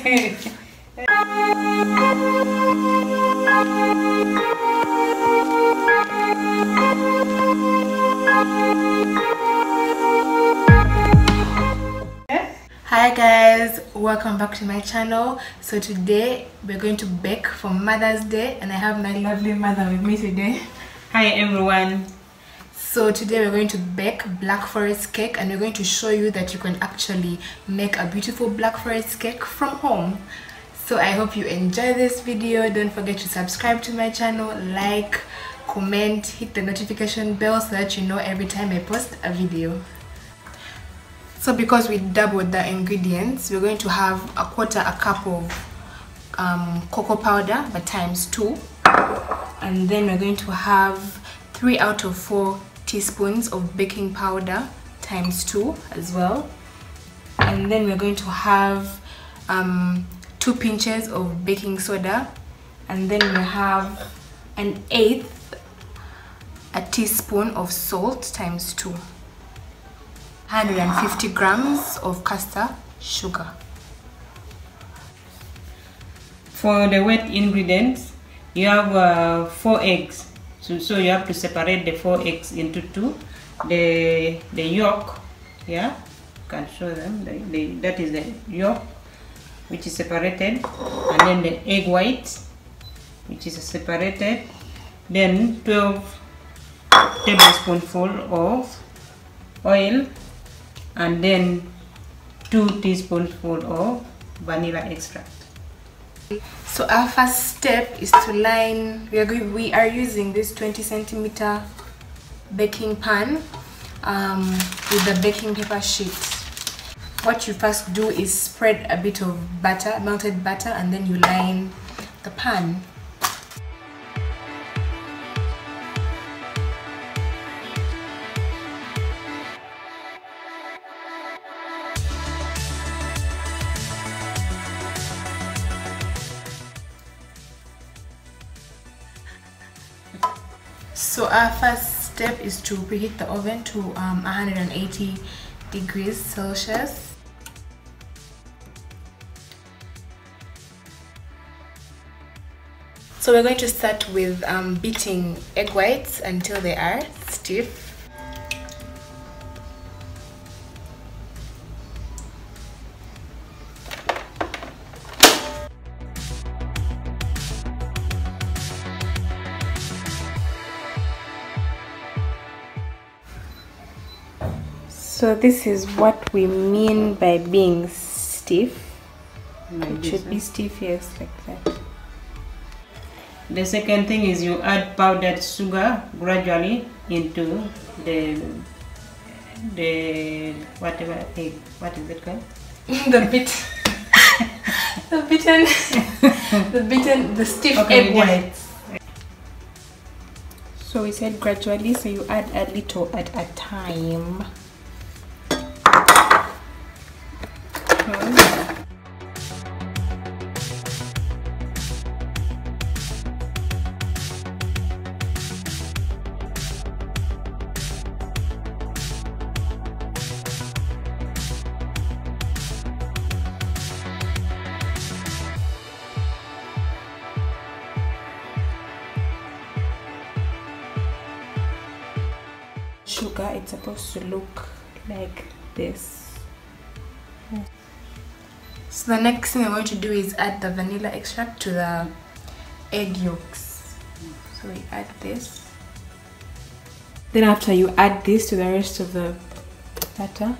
hi guys welcome back to my channel so today we're going to bake for mother's day and i have my lovely mother with me today Hi everyone. So today we're going to bake black forest cake and we're going to show you that you can actually make a beautiful black forest cake from home. So i hope you enjoy this video. Don't forget to subscribe to my channel like comment hit the notification bell so that you know every time i post a video. So because we doubled the ingredients we're going to have a quarter a cup of um, cocoa powder but times two. And then we're going to have three out of four teaspoons of baking powder times two as well. And then we're going to have um, two pinches of baking soda. And then we have an eighth a teaspoon of salt times two. 150 grams of caster sugar. For the wet ingredients, you have uh, four eggs. So, so you have to separate the four eggs into two. The the yolk, yeah, you can show them. The, the, that is the yolk, which is separated, and then the egg white, which is separated. Then 12 tablespoonful of oil, and then two teaspoonful of vanilla extract. So our first step is to line. We are going, we are using this 20 centimeter baking pan um, with the baking paper sheet. What you first do is spread a bit of butter, melted butter, and then you line the pan. Our first step is to preheat the oven to um, 180 degrees Celsius. So we're going to start with um, beating egg whites until they are stiff. So this is what we mean by being stiff. Like It should be stiff, yes, like that. The second thing is you add powdered sugar gradually into the the whatever egg. What is it called? the bit, the beaten, the beaten, the stiff Okay, egg whites. So we said gradually, so you add a little at a time. Sugar it's supposed to look like this so the next thing i'm going to do is add the vanilla extract to the egg yolks. So we add this. Then after you add this to the rest of the batter.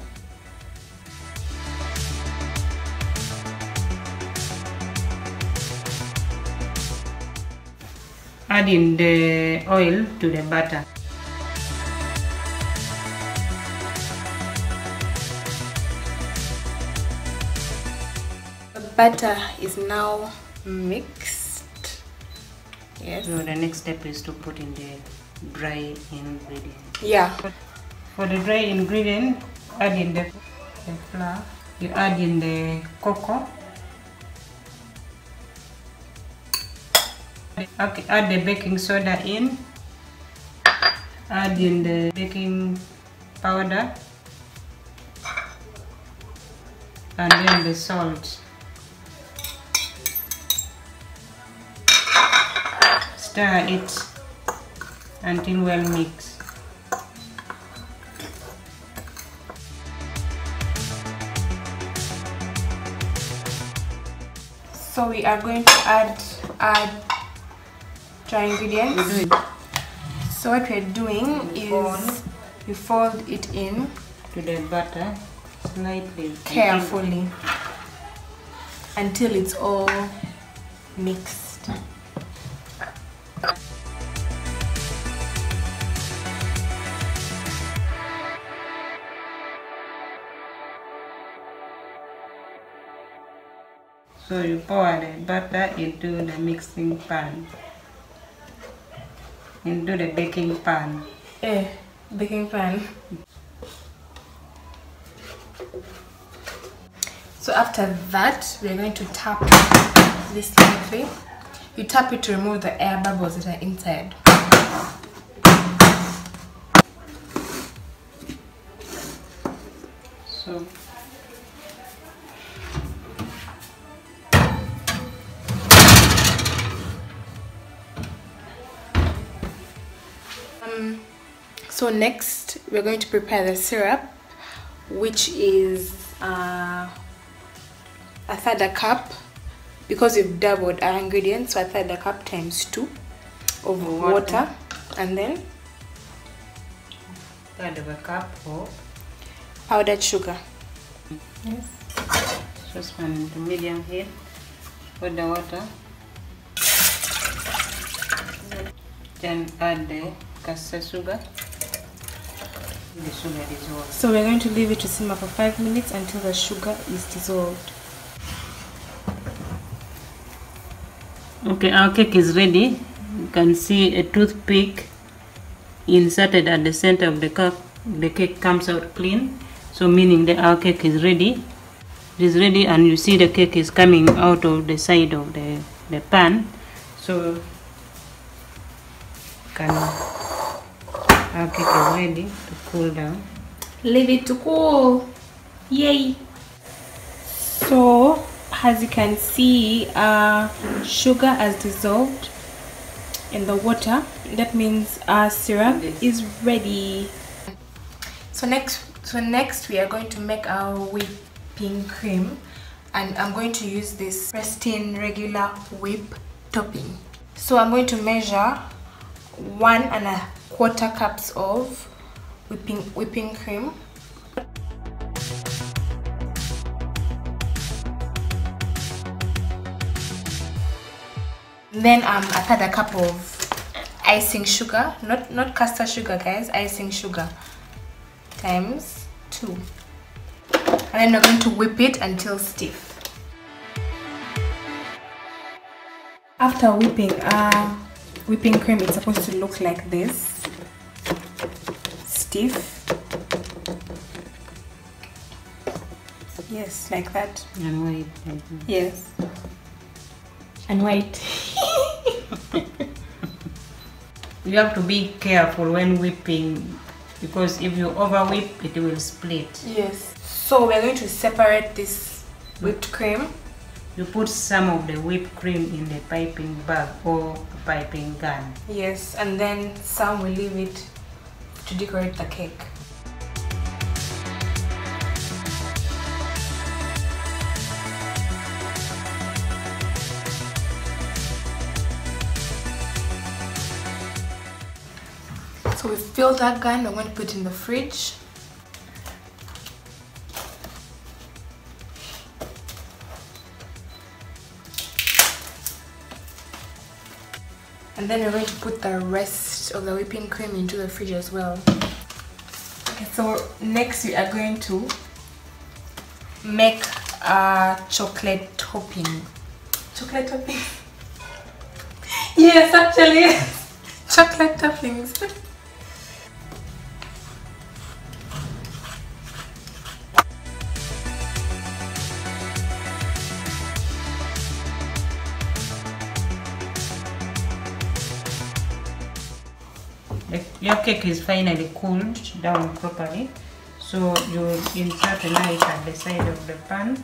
Adding the oil to the butter. Butter is now mixed yes So the next step is to put in the dry ingredient. yeah For the dry ingredient, add in the, the flour. You add in the cocoa. Okay, add the baking soda in. Add in the baking powder. And then the salt. Stir it until well mixed. So we are going to add add dry ingredients. So what we're doing is fold. you fold it in to the butter slightly carefully until it's all mixed. So you pour the butter into the mixing pan, into the baking pan. Eh, baking pan. So after that, we're going to tap this lightly. You tap it to remove the air bubbles that are inside. So Um, so next, we're going to prepare the syrup, which is uh, a third a cup because we've doubled our ingredients. So a third a cup times two of Water. water, and then third of a cup of powdered sugar. Yes. saucepan into medium heat. Put the water. Then add the caster sugar. The sugar dissolves. So we're going to leave it to simmer for five minutes until the sugar is dissolved. Okay, our cake is ready. You can see a toothpick inserted at the center of the cup. The cake comes out clean, so meaning that our cake is ready. It is ready, and you see the cake is coming out of the side of the, the pan. So, can our cake is ready to cool down. leave it to cool yay so as you can see uh, sugar has dissolved in the water. That means our syrup is ready. So next so next we are going to make our whipping cream and i'm going to use this pristine regular whip topping. So i'm going to measure one and a quarter cups of whipping whipping cream then um i add a cup of icing sugar. Not not caster sugar guys. Icing sugar. Times two. And then we're going to whip it until stiff. After whipping uh whipping cream it's supposed to look like this. Stiff. Yes like that. And wait. yes. And white You have to be careful when whipping because if you over whip, it will split. yes so we're going to separate this whipped cream You put some of the whipped cream in the piping bag or piping gun. yes and then some will leave it to decorate the cake so we filled that gun we're going to put it in the fridge. And then we're going to put the rest of the whipping cream into the fridge as well. Okay so next we are going to make a chocolate topping. Chocolate topping? Yes actually chocolate toppings your cake is finally cooled down properly. So you insert a knife at the side of the pan.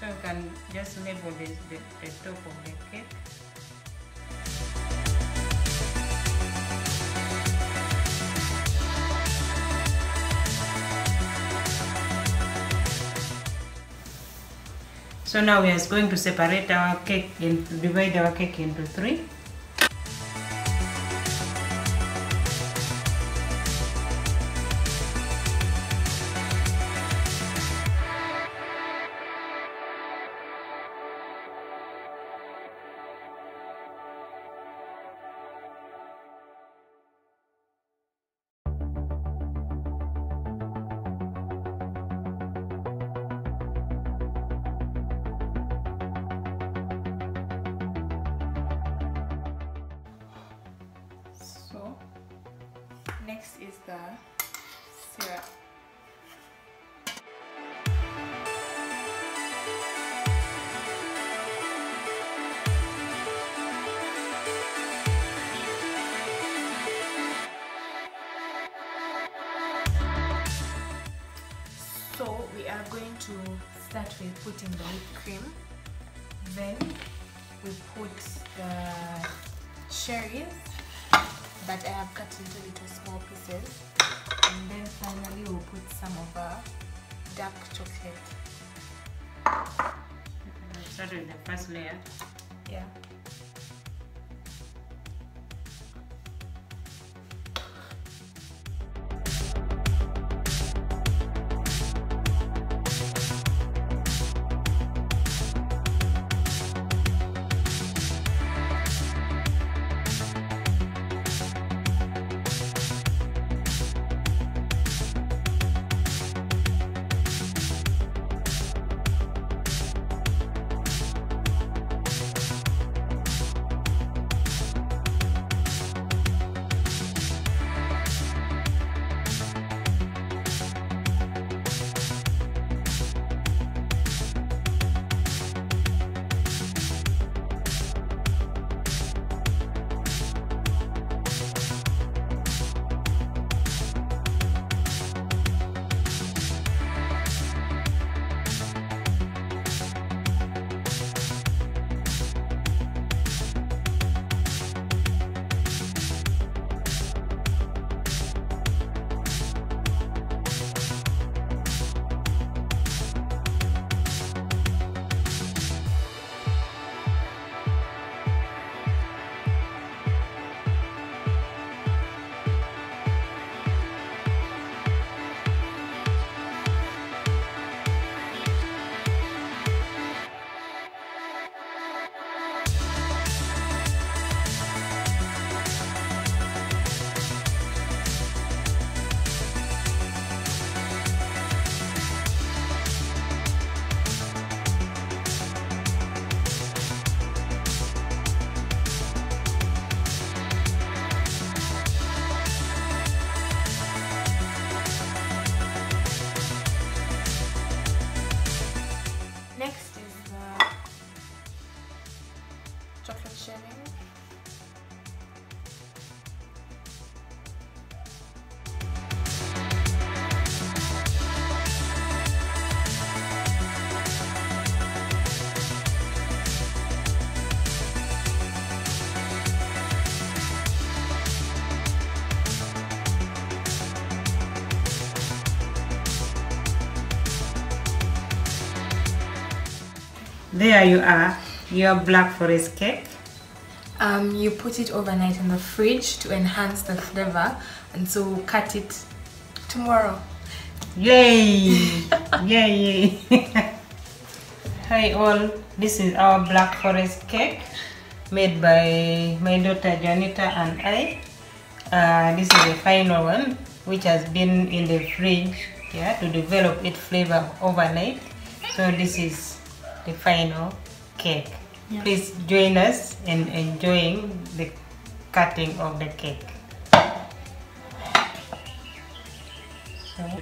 So you can just label this the, the top of the cake. So now we are going to separate our cake and divide our cake into three. Next is the syrup. So we are going to start with putting the whipped cream. Then we put the cherries that I have cut into little small pieces. And then finally we'll put some of our dark chocolate. Start with the first layer. Yeah. There you are, your black forest cake. Um, you put it overnight in the fridge to enhance the flavor, and so we'll cut it tomorrow. Yay! yay! yay. Hi all, this is our black forest cake made by my daughter Joanita and I. Uh, this is the final one which has been in the fridge yeah, to develop its flavor overnight. So this is the final cake. Yeah. Please join us in enjoying the cutting of the cake. So,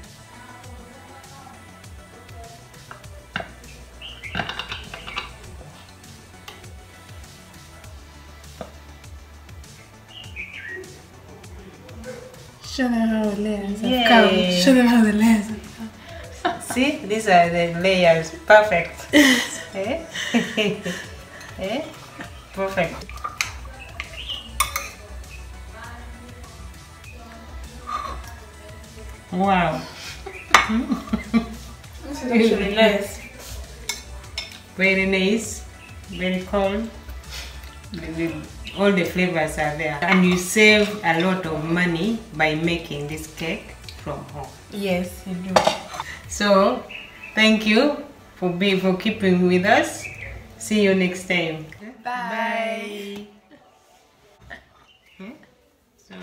Show them how the layers have come. Show them how the layers have come. See, these are the layers. Perfect. eh? Perfect. Wow. This is actually nice. Very nice. Very cold. All the flavors are there. And you save a lot of money by making this cake from home. Yes, you do. So, thank you for being for keeping with us. See you next time. Bye. Bye. Hmm? So,